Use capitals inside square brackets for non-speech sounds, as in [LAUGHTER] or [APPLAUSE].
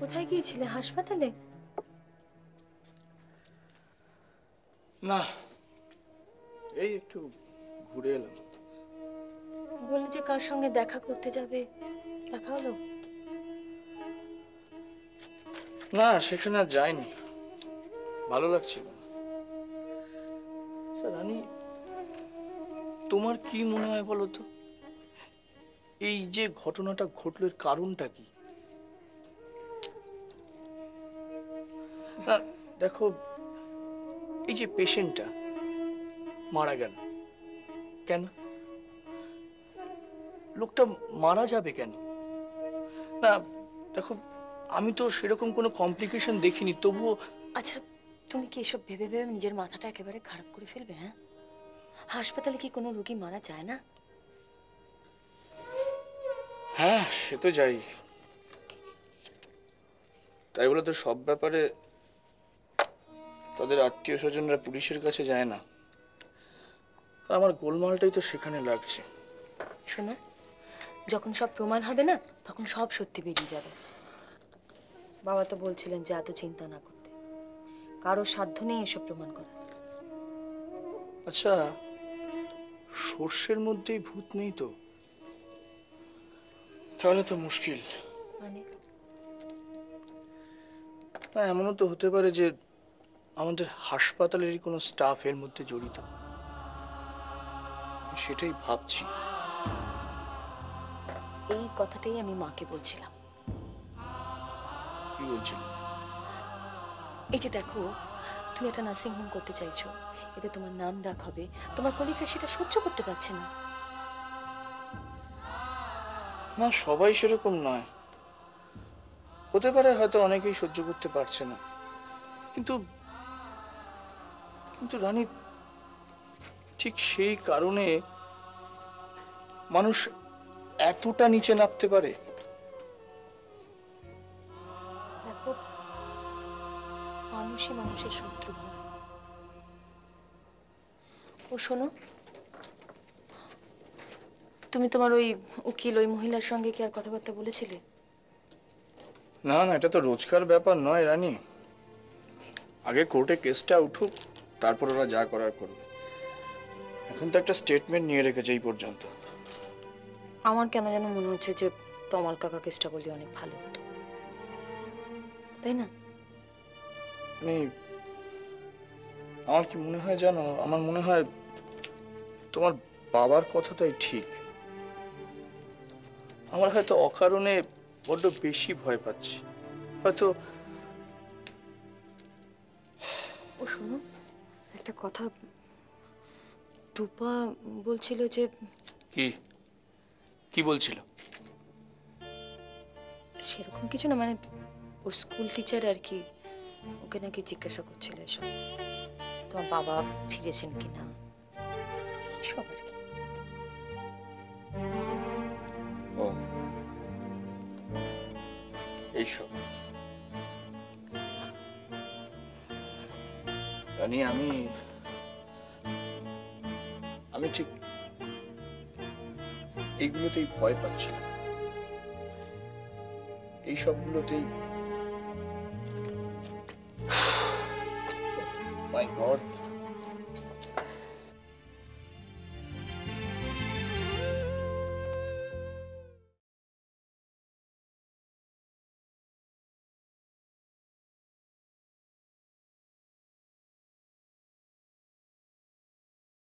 কোথায় গিয়েছিলে? হাসপাতালে? না এই একটু ঘুরে এলাম। বললে যে কার সঙ্গে দেখা করতে যাবে? দেখা হলো? না সেখানে আর যাইনি। ভালো লাগছিল আচ্ছা, রানী তোমার কি মনে হয় বলো তো? এই যে ঘটনাটা ঘটলো, এর কারণটা কি? দেখো, এই যে পেশেন্টটা মারা গেল, কেন? লোকটা মারা যাবে কেন? না, দেখো, আমি তো সেরকম কোনো কমপ্লিকেশন দেখিনি, তবুও আচ্ছা তুমি কি এসব ভেবে ভেবে নিজের মাথাটা একেবারে খারাপ করে ফেলবে হ্যাঁ? হাসপাতালে কি কোনো রোগী মারা যায় না? হ্যাঁ সে তো যাই। তাই বলে তো সব ব্যাপারে তাদের আত্মীয় স্বজনরা পুলিশের কাছে যায় না। আর আমার গোলমালটাই তো সেখানে লাগছে। শোনো যখন সব প্রমাণ হবে না তখন সব সত্যি বেরিয়ে যাবে। বাবা তো বলছিলেন যে এত চিন্তা না করতে। কারও সাধ্য নেই এসব প্রমাণ করা আচ্ছা সর্ষের মধ্যেই ভূত নেই তো? তাহলে তো মুশকিল। মানে? না এমনও তো হতে পারে যে আমাদের হাসপাতালেরই কোনো স্টাফ এর মধ্যে জড়িত। সেটাই ভাবছি। এই কথাটাই আমি মাকে বলছিলাম। কি বলছিল? এই যে দেখো তুমি একটা নার্সিং হোম করতে চাইছো এতে তোমার নাম ডাক হবে তোমার কলিগরা সেটা সহ্য করতে পারছে না। না, সবাই সেরকম নয়। হতে পারে হয়তো অনেকেই সহ্য করতে পারছে না। কিন্তু কিন্তু রানী, ঠিক সেই কারণে মানুষ এতটা নিচে নামতে পারে? মানুষের শত্রু। ও শোনো তুমি তোমার ওই উকিল ওই মহিলার সঙ্গে কি আর কথাবার্তা বলেছিলে? না না এটা তো রোজকার ব্যাপার নয় রানী। আগে কোর্টে কেসটা উঠুক তারপর ওরা যা করার করবে। এখন তো একটা স্টেটমেন্ট নিয়ে রেখেছে এই পর্যন্ত। আমার কেন যেন মনে হচ্ছে যে তমাল কাকা কেসটা বললে অনেক ভালো হতো। তাই না? মানে আমার কি মনে হয় জানো? আমার মনে হয় তোমার বাবার কথাটাই ঠিক। আমার হয়তো অকারণে বড্ড বেশি ভয় পাচ্ছি। হয়তো ও শোনো একটা কথা। টুপা বলছিল যে কি? কি বলছিল? সেরকম কিছু না মানে ওর স্কুল টিচার আর কি ওকে নাকি জিজ্ঞাসা করছিল এসব। তোমার বাবা ফিরেছেন কি না সব আর কি। ও। এইসব। রানী আমি আমি ঠিক এইগুলোতেই ভয় পাচ্ছিলাম। এই সবগুলোতেই মাই [SIGHS] গড